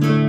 Bye.